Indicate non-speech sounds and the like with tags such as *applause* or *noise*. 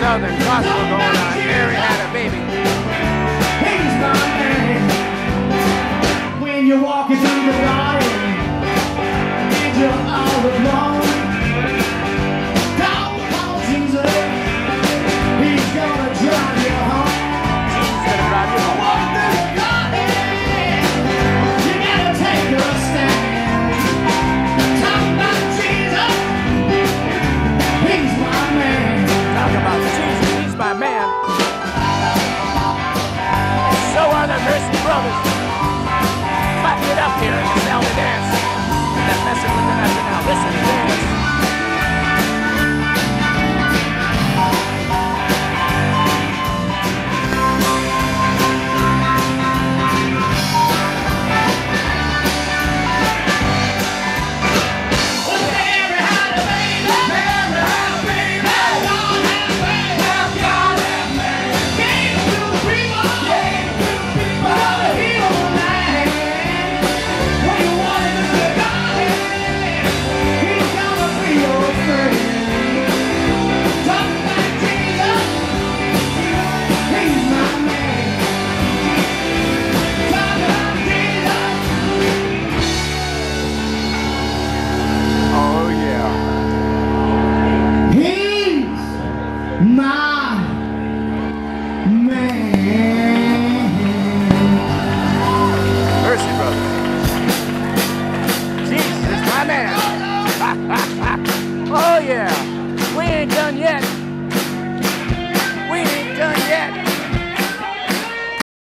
Southern gospel going on. Mary had a my man. Mercy. Jesus, my man. *laughs* oh, yeah. We ain't done yet.